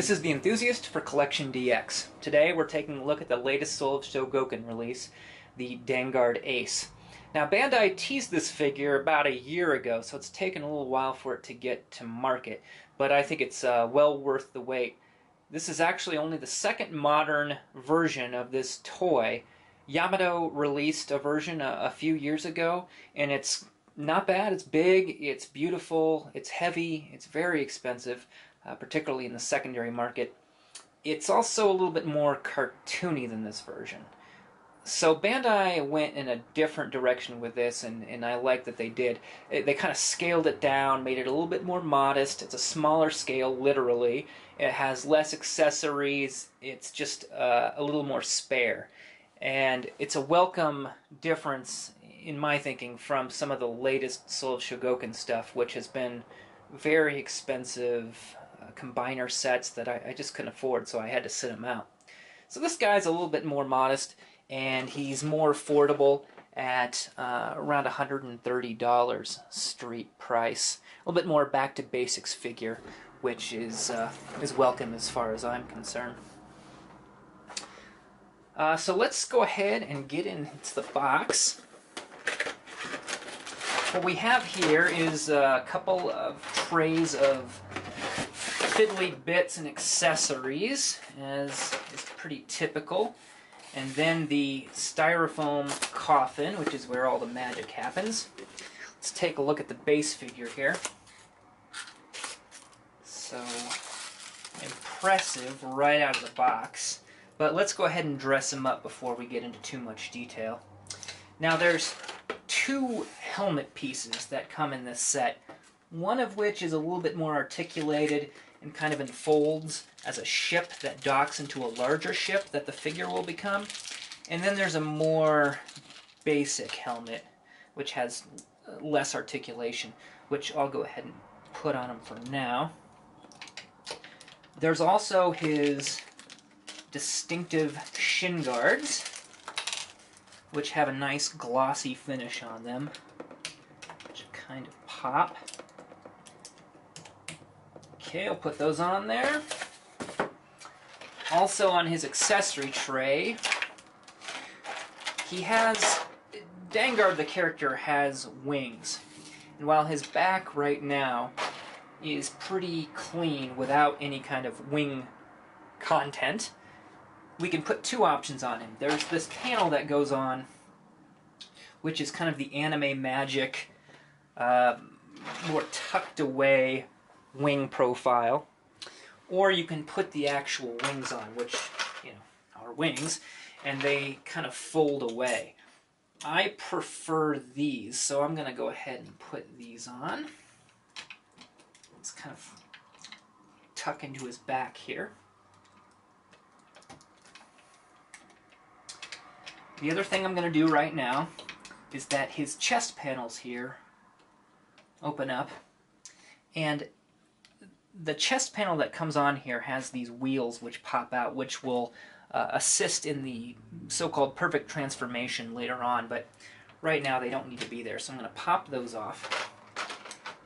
This is The Enthusiast for Collection DX. Today we're taking a look at the latest Soul of Chogokin release, the Danguard Ace. Now Bandai teased this figure about a year ago, so it's taken a little while for it to get to market, but I think it's uh, well worth the wait. This is actually only the second modern version of this toy. Yamato released a version a, a few years ago, and it's not bad. It's big, it's beautiful, it's heavy, it's very expensive uh, particularly in the secondary market. It's also a little bit more cartoony than this version. So Bandai went in a different direction with this, and, and I like that they did. They kind of scaled it down, made it a little bit more modest. It's a smaller scale, literally. It has less accessories. It's just uh, a little more spare. And it's a welcome difference, in my thinking, from some of the latest Soul of stuff, which has been very expensive, uh, combiner sets that I, I, just couldn't afford, so I had to sit them out. So this guy's a little bit more modest, and he's more affordable at uh, around $130 street price. A little bit more back to basics figure, which is uh, is welcome as far as I'm concerned. Uh, so let's go ahead and get into the box. What we have here is a couple of trays of fiddly bits and accessories, as is pretty typical. And then the styrofoam coffin, which is where all the magic happens. Let's take a look at the base figure here. So, impressive right out of the box. But let's go ahead and dress him up before we get into too much detail. Now there's two helmet pieces that come in this set, one of which is a little bit more articulated and kind of unfolds as a ship that docks into a larger ship that the figure will become. And then there's a more basic helmet, which has less articulation, which I'll go ahead and put on him for now. There's also his distinctive shin guards, which have a nice glossy finish on them, which kind of pop. Okay, I'll put those on there. Also on his accessory tray, he has, Danguard the character has wings. And while his back right now is pretty clean without any kind of wing content, we can put two options on him. There's this panel that goes on, which is kind of the anime magic, uh, more tucked away wing profile. Or you can put the actual wings on, which, you know, are wings, and they kind of fold away. I prefer these, so I'm going to go ahead and put these on. Let's kind of tuck into his back here. The other thing I'm going to do right now is that his chest panels here open up, and the chest panel that comes on here has these wheels which pop out, which will uh, assist in the so-called perfect transformation later on, but right now they don't need to be there. So I'm going to pop those off.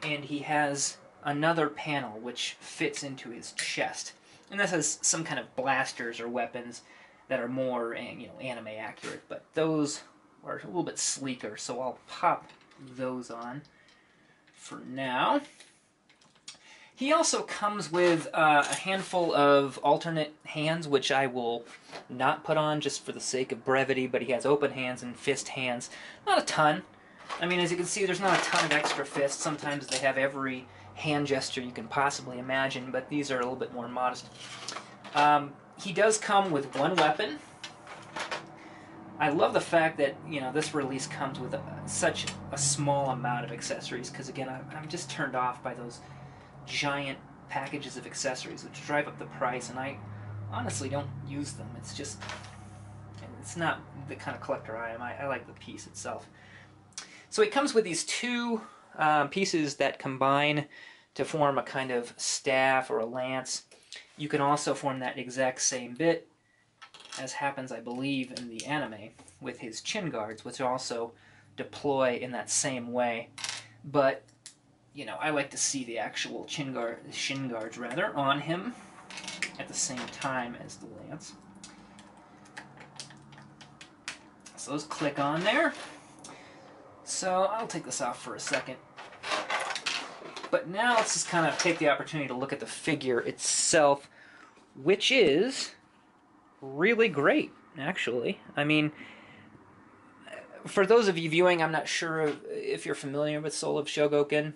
And he has another panel which fits into his chest. And this has some kind of blasters or weapons that are more eh, you know, anime accurate, but those are a little bit sleeker, so I'll pop those on for now. He also comes with uh, a handful of alternate hands, which I will not put on just for the sake of brevity, but he has open hands and fist hands. Not a ton. I mean, as you can see, there's not a ton of extra fists. Sometimes they have every hand gesture you can possibly imagine, but these are a little bit more modest. Um, he does come with one weapon. I love the fact that you know this release comes with a, such a small amount of accessories because again I, I'm just turned off by those giant packages of accessories which drive up the price and I honestly don't use them. It's just it's not the kind of collector I am. I, I like the piece itself. So it comes with these two um, pieces that combine to form a kind of staff or a lance. You can also form that exact same bit as happens, I believe, in the anime with his chin guards, which also deploy in that same way. But you know, I like to see the actual chin guard, shin guards rather, on him at the same time as the lance. So let's click on there. So I'll take this off for a second. But now let's just kind of take the opportunity to look at the figure itself, which is really great, actually. I mean, for those of you viewing, I'm not sure if you're familiar with Soul of Chogokin,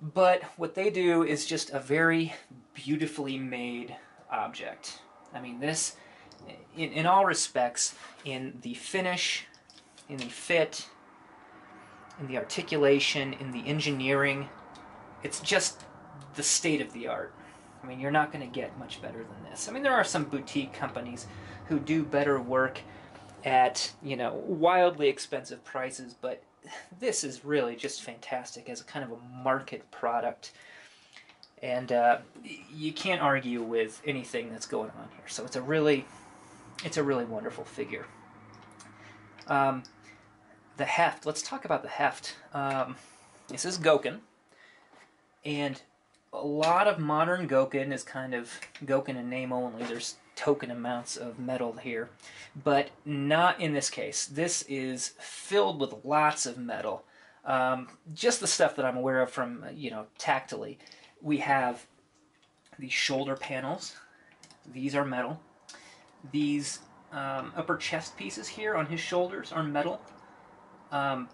but what they do is just a very beautifully made object. I mean, this, in, in all respects, in the finish, in the fit, in the articulation, in the engineering, it's just the state of the art. I mean, you're not going to get much better than this. I mean, there are some boutique companies who do better work at, you know, wildly expensive prices, but this is really just fantastic as a kind of a market product. And uh, you can't argue with anything that's going on here. So it's a really, it's a really wonderful figure. Um, the heft. Let's talk about the heft. Um, this is Goken, and a lot of modern Goken is kind of Goken in name only. There's token amounts of metal here, but not in this case. This is filled with lots of metal. Um, just the stuff that I'm aware of from, you know, tactily. We have these shoulder panels. These are metal. These um, upper chest pieces here on his shoulders are metal. Um,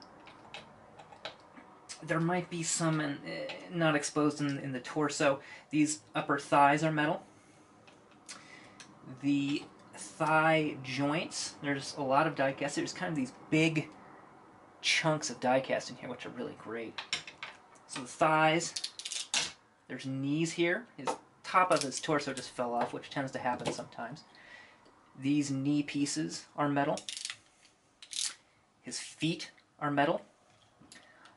there might be some in, uh, not exposed in, in the torso. These upper thighs are metal the thigh joints, there's a lot of die cast. There's kind of these big chunks of die cast in here, which are really great. So the thighs, there's knees here. His top of his torso just fell off, which tends to happen sometimes. These knee pieces are metal. His feet are metal.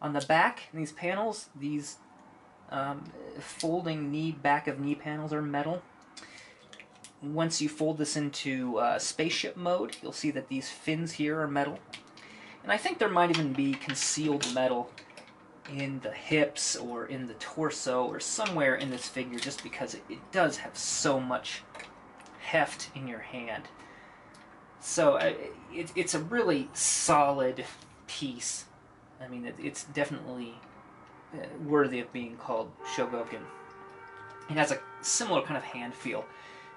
On the back, in these panels, these um, folding knee back of knee panels are metal once you fold this into uh, spaceship mode, you'll see that these fins here are metal. And I think there might even be concealed metal in the hips or in the torso or somewhere in this figure just because it, it does have so much heft in your hand. So uh, it, it's a really solid piece. I mean, it, it's definitely uh, worthy of being called Chogokin. It has a similar kind of hand feel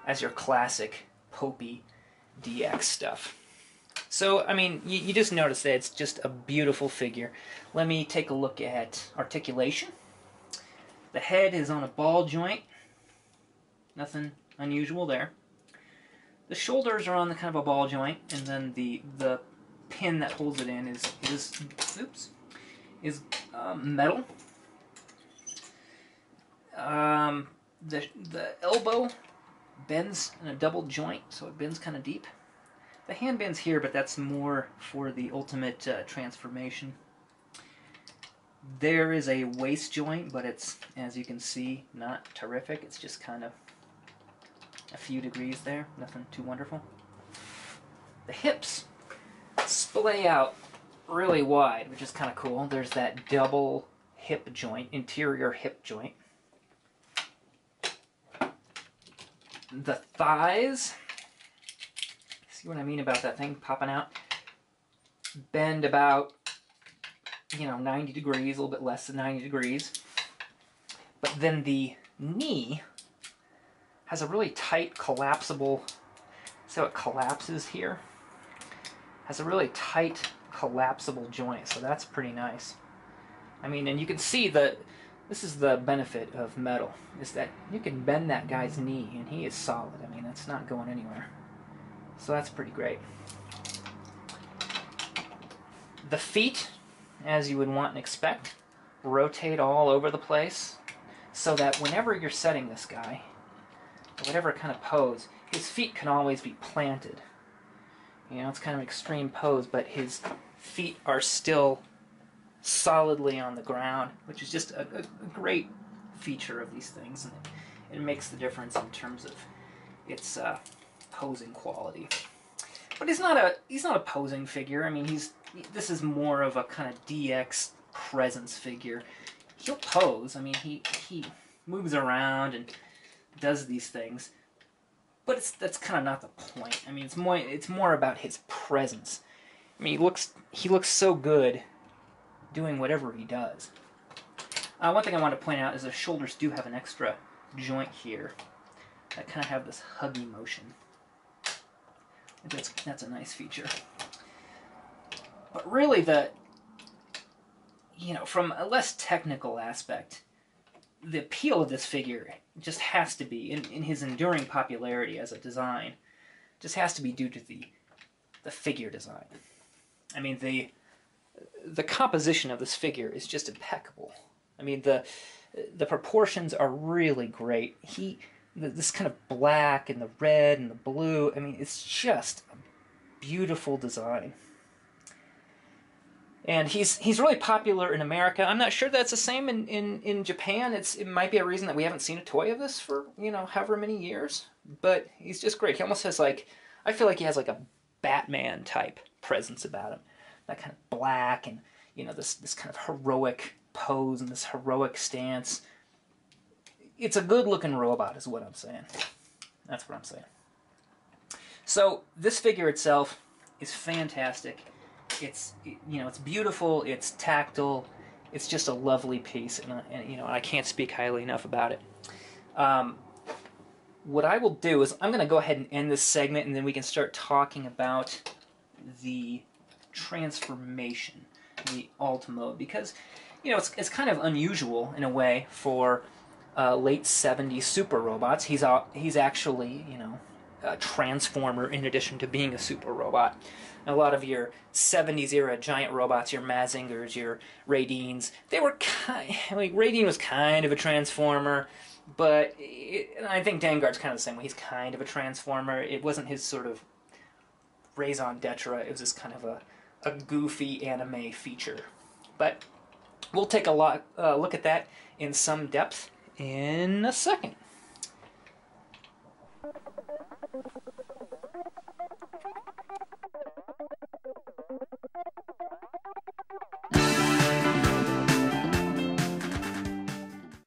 as your classic Popy DX stuff. So, I mean, you, you, just notice that it's just a beautiful figure. Let me take a look at articulation. The head is on a ball joint. Nothing unusual there. The shoulders are on the kind of a ball joint, and then the the pin that holds it in is is oops is um, metal. Um, the the elbow bends in a double joint, so it bends kind of deep. The hand bends here, but that's more for the ultimate uh, transformation. There is a waist joint, but it's, as you can see, not terrific. It's just kind of a few degrees there, nothing too wonderful. The hips splay out really wide, which is kind of cool. There's that double hip joint, interior hip joint. The thighs, see what I mean about that thing popping out? Bend about, you know, 90 degrees, a little bit less than 90 degrees. But then the knee has a really tight collapsible, so it collapses here. Has a really tight collapsible joint, so that's pretty nice. I mean, and you can see that this is the benefit of metal, is that you can bend that guy's knee and he is solid. I mean, it's not going anywhere. So that's pretty great. The feet, as you would want and expect, rotate all over the place so that whenever you're setting this guy, whatever kind of pose, his feet can always be planted. You know, it's kind of an extreme pose, but his feet are still solidly on the ground, which is just a, a, a great feature of these things, and it, it, makes the difference in terms of its uh, posing quality. But he's not a he's not a posing figure. I mean, he's this is more of a kind of DX presence figure. He'll pose. I mean, he he moves around and does these things. But it's that's kind of not the point. I mean, it's more it's more about his presence. I mean, he looks he looks so good doing whatever he does. Uh, one thing I want to point out is the shoulders do have an extra joint here that kind of have this huggy motion. That's that's a nice feature. But really, the you know, from a less technical aspect, the appeal of this figure just has to be in, in his enduring popularity as a design just has to be due to the the figure design i mean the the composition of this figure is just impeccable i mean the the proportions are really great he this kind of black and the red and the blue i mean it's just a beautiful design and he's he's really popular in America. I'm not sure that's the same in, in, in Japan. It's it might be a reason that we haven't seen a toy of this for you know however many years. But he's just great. He almost has like I feel like he has like a Batman type presence about him. That kind of black and you know this this kind of heroic pose and this heroic stance. It's a good looking robot, is what I'm saying. That's what I'm saying. So this figure itself is fantastic it's you know it's beautiful, it's tactile, it's just a lovely piece, and, uh, and you know I can't speak highly enough about it. Um, what I will do is I'm going to go ahead and end this segment, and then we can start talking about the transformation, the alt mode, because you know it's it's kind of unusual in a way for uh, late '70s super robots. He's uh, he's actually you know a transformer in addition to being a super robot a lot of your 70s era giant robots, your Mazingers, your Raideen's, they were kind like Raydeen was kind of a transformer, but it, I think Danguard's kind of the same way. He's kind of a transformer. It wasn't his sort of raison d'etre. It was just kind of a, a goofy anime feature. But we'll take a lot, uh, look at that in some depth in a second.